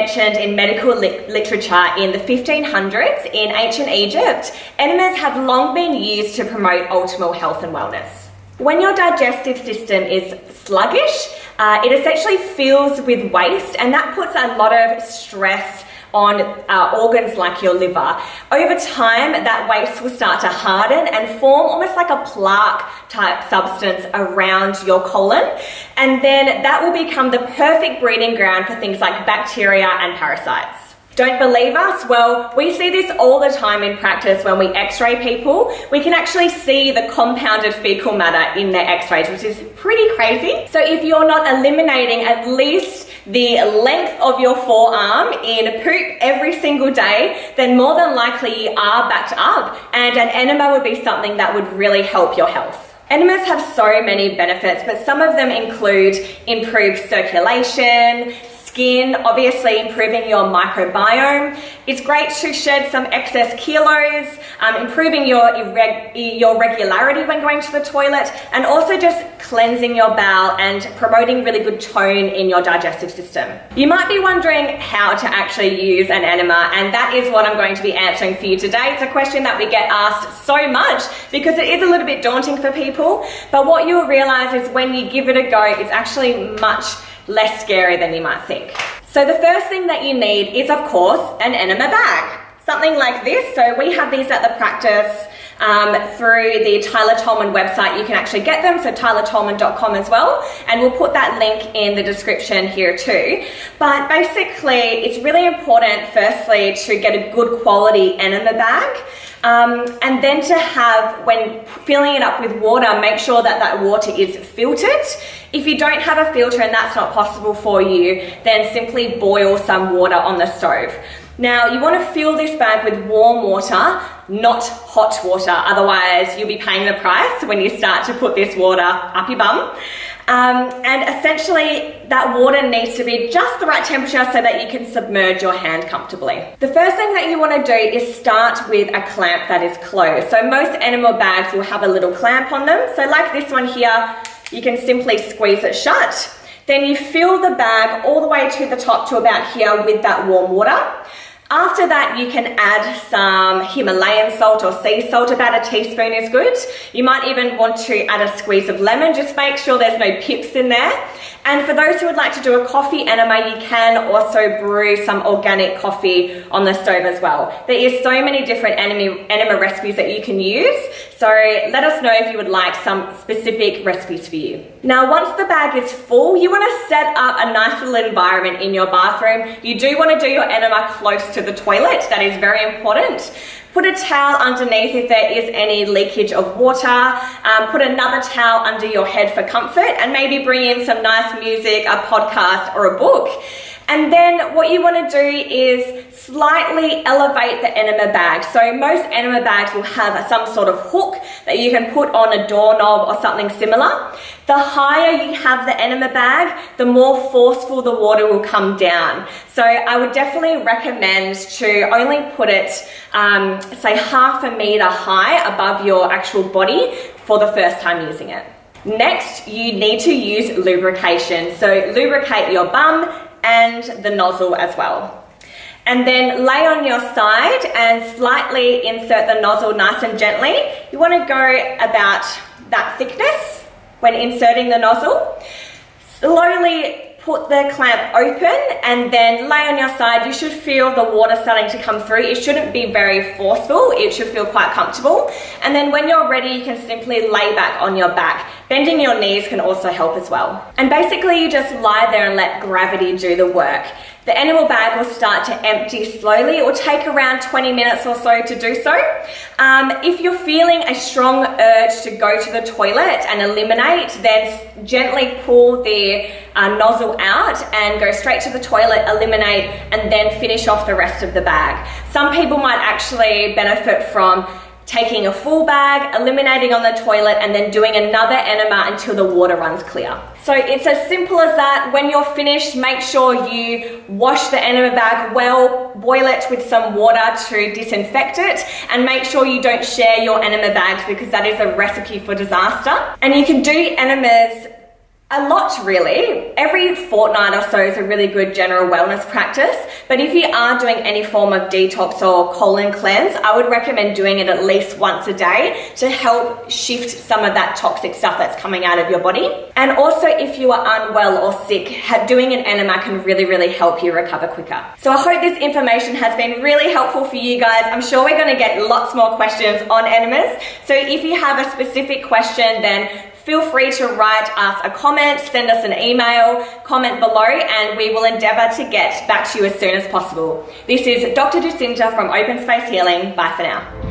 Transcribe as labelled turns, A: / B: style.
A: mentioned in medical li- literature in the 1500s in ancient Egypt, enemas have long been used to promote optimal health and wellness. When your digestive system is sluggish, uh, it essentially fills with waste, and that puts a lot of stress on uh, organs like your liver. Over time, that waste will start to harden and form almost like a plaque type substance around your colon. And then that will become the perfect breeding ground for things like bacteria and parasites. Don't believe us? Well, we see this all the time in practice when we x ray people. We can actually see the compounded fecal matter in their x rays, which is pretty crazy. So, if you're not eliminating at least the length of your forearm in poop every single day, then more than likely you are backed up, and an enema would be something that would really help your health. Enemas have so many benefits, but some of them include improved circulation, skin, obviously improving your microbiome. It's great to shed some excess kilos, um, improving your, your regularity when going to the toilet, and also just cleansing your bowel and promoting really good tone in your digestive system. You might be wondering how to actually use an enema, and that is what I'm going to be answering for you today. It's a question that we get asked so much because it is a little bit daunting for people, but what you'll realize is when you give it a go, it's actually much less scary than you might think. So the first thing that you need is of course an enema bag. Something like this. So we have these at the practice um, through the Tyler Tolman website. You can actually get them, so tylertolman.com as well. And we'll put that link in the description here too. But basically, it's really important, firstly, to get a good quality enema bag. Um, and then to have, when filling it up with water, make sure that that water is filtered. If you don't have a filter and that's not possible for you, then simply boil some water on the stove. Now, you want to fill this bag with warm water, not hot water, otherwise, you'll be paying the price when you start to put this water up your bum. Um, and essentially, that water needs to be just the right temperature so that you can submerge your hand comfortably. The first thing that you want to do is start with a clamp that is closed. So, most enema bags will have a little clamp on them. So, like this one here, you can simply squeeze it shut. Then you fill the bag all the way to the top to about here with that warm water. After that, you can add some Himalayan salt or sea salt. About a teaspoon is good. You might even want to add a squeeze of lemon. Just make sure there's no pips in there. And for those who would like to do a coffee enema, you can also brew some organic coffee on the stove as well. There is so many different enema, recipes that you can use. So let us know if you would like some specific recipes for you. Now, once the bag is full, you want to set up a nice little environment in your bathroom. You do want to do your enema close to the toilet. That is very important. Put a towel underneath if there is any leakage of water. Um, put another towel under your head for comfort and maybe bring in some nice music, a podcast, or a book. And then what you want to do is slightly elevate the enema bag. So most enema bags will have some sort of hook that you can put on a doorknob or something similar. The higher you have the enema bag, the more forceful the water will come down. So I would definitely recommend to only put it, um, say half a meter high above your actual body for the first time using it. Next, you need to use lubrication. So lubricate your bum and the nozzle as well. And then lay on your side and slightly insert the nozzle nice and gently. You want to go about that thickness when inserting the nozzle. Slowly put the clamp open and then lay on your side. You should feel the water starting to come through. It shouldn't be very forceful. It should feel quite comfortable. And then when you're ready, you can simply lay back on your back. Bending your knees can also help as well. And basically you just lie there and let gravity do the work. The enema bag will start to empty slowly. It will take around 20 minutes or so to do so. Um, if you're feeling a strong urge to go to the toilet and eliminate, then gently pull the uh, nozzle out and go straight to the toilet, eliminate, and then finish off the rest of the bag. Some people might actually benefit from taking a full bag, eliminating on the toilet, and then doing another enema until the water runs clear. So it's as simple as that. When you're finished, make sure you wash the enema bag well, boil it with some water to disinfect it, and make sure you don't share your enema bags because that is a recipe for disaster. And you can do enemas A lot, really. Every fortnight or so is a really good general wellness practice. But if you are doing any form of detox or colon cleanse, I would recommend doing it at least once a day to help shift some of that toxic stuff that's coming out of your body. And also, if you are unwell or sick, doing an enema can really, really help you recover quicker. So I hope this information has been really helpful for you guys. I'm sure we're going to get lots more questions on enemas. So if you have a specific question, then feel free to write us a comment, send us an email, comment below, and we will endeavour to get back to you as soon as possible. This is Dr. Jacinta from Open Space Healing. Bye for now.